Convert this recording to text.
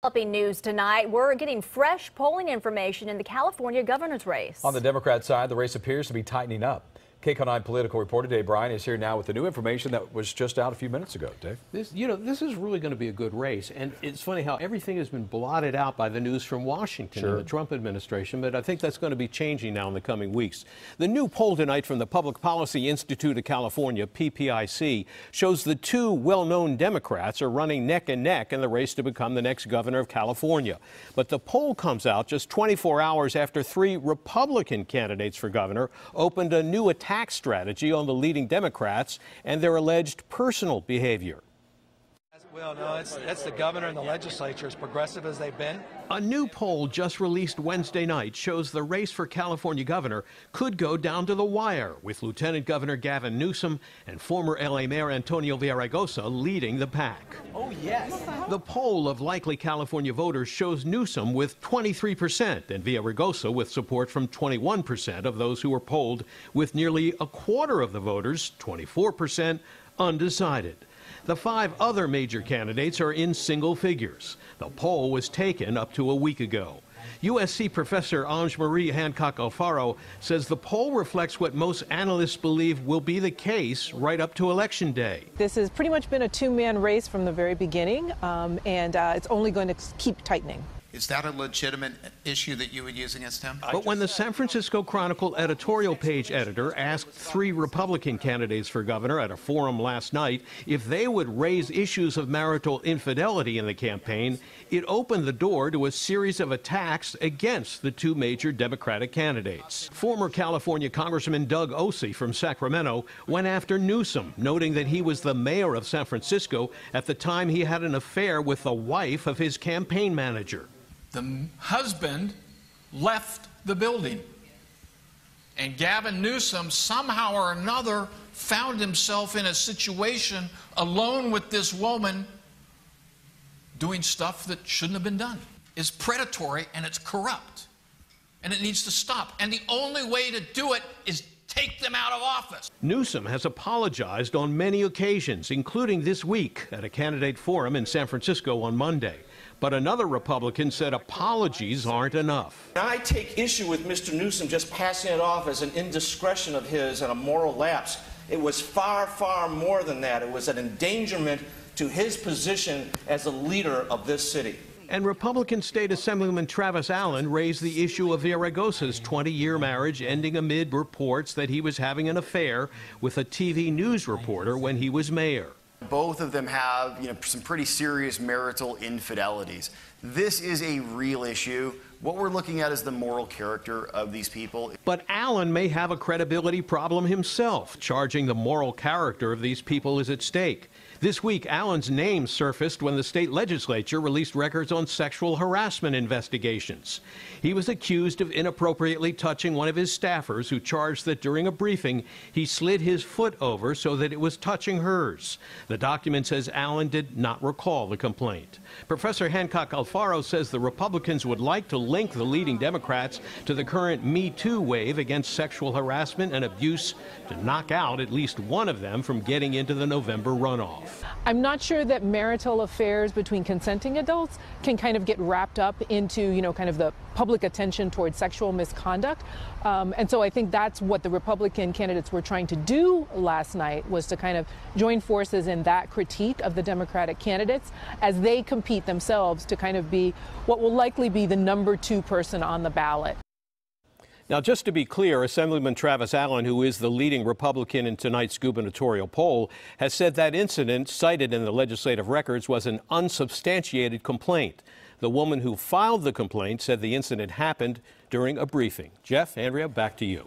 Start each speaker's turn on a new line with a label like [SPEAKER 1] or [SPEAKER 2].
[SPEAKER 1] Developing news tonight, we're getting fresh polling information in the California governor's race.
[SPEAKER 2] On the Democrat side, the race appears to be tightening up. 9 political reporter Dave Bryan is here now with the new information that was just out a few minutes ago. Dave?
[SPEAKER 3] This, you know, this is really going to be a good race. And it's funny how everything has been blotted out by the news from Washington
[SPEAKER 2] sure.
[SPEAKER 3] and the Trump administration, but I think that's going to be changing now in the coming weeks. The new poll tonight from the Public Policy Institute of California, PPIC, shows the two well known Democrats are running neck and neck in the race to become the next governor of California. But the poll comes out just 24 hours after three Republican candidates for governor opened a new attack attack strategy on the leading Democrats and their alleged personal behavior.
[SPEAKER 4] Well, no, it's, that's the governor and the legislature, as progressive as they've been.
[SPEAKER 3] A new poll just released Wednesday night shows the race for California governor could go down to the wire, with Lieutenant Governor Gavin Newsom and former LA Mayor Antonio Villaraigosa leading the pack.
[SPEAKER 4] Oh, yes.
[SPEAKER 3] The poll of likely California voters shows Newsom with 23% and Villaraigosa with support from 21% of those who were polled, with nearly a quarter of the voters, 24%, undecided. The five other major candidates are in single figures. The poll was taken up to a week ago. USC professor Ange Marie Hancock Alfaro says the poll reflects what most analysts believe will be the case right up to Election Day.
[SPEAKER 5] This has pretty much been a two man race from the very beginning, um, and uh, it's only going to keep tightening.
[SPEAKER 6] Is that a legitimate issue that you would use against him?
[SPEAKER 3] But when the San Francisco Chronicle editorial page editor asked three Republican candidates for governor at a forum last night if they would raise issues of marital infidelity in the campaign, it opened the door to a series of attacks against the two major Democratic candidates. Former California Congressman Doug Ose from Sacramento went after Newsom, noting that he was the mayor of San Francisco at the time he had an affair with the wife of his campaign manager
[SPEAKER 7] the husband left the building. And Gavin Newsom somehow or another found himself in a situation alone with this woman doing stuff that shouldn't have been done. It's predatory and it's corrupt. And it needs to stop. And the only way to do it is take them out of office.
[SPEAKER 3] Newsom has apologized on many occasions, including this week at a candidate forum in San Francisco on Monday. But another Republican said apologies aren't enough.
[SPEAKER 8] I take issue with Mr. Newsom just passing it off as an indiscretion of his and a moral lapse. It was far, far more than that. It was an endangerment to his position as a leader of this city.
[SPEAKER 3] And Republican State Assemblyman Travis Allen raised the issue of Villaraigosa's 20-year marriage ending amid reports that he was having an affair with a TV news reporter when he was mayor.
[SPEAKER 9] Both of them have, you know, some pretty serious marital infidelities. This is a real issue. What we're looking at is the moral character of these people.
[SPEAKER 3] But Allen may have a credibility problem himself, charging the moral character of these people is at stake. This week, Allen's name surfaced when the state legislature released records on sexual harassment investigations. He was accused of inappropriately touching one of his staffers who charged that during a briefing, he slid his foot over so that it was touching hers. The document says Allen did not recall the complaint. Professor Hancock Alfaro says the Republicans would like to link the leading Democrats to the current Me Too wave against sexual harassment and abuse to knock out at least one of them from getting into the November runoff.
[SPEAKER 5] I'm not sure that marital affairs between consenting adults can kind of get wrapped up into, you know, kind of the public attention towards sexual misconduct. Um, and so I think that's what the Republican candidates were trying to do last night was to kind of join forces in that critique of the Democratic candidates as they compete themselves to kind of be what will likely be the number two person on the ballot.
[SPEAKER 3] Now, just to be clear, Assemblyman Travis Allen, who is the leading Republican in tonight's gubernatorial poll, has said that incident cited in the legislative records was an unsubstantiated complaint. The woman who filed the complaint said the incident happened during a briefing. Jeff, Andrea, back to you.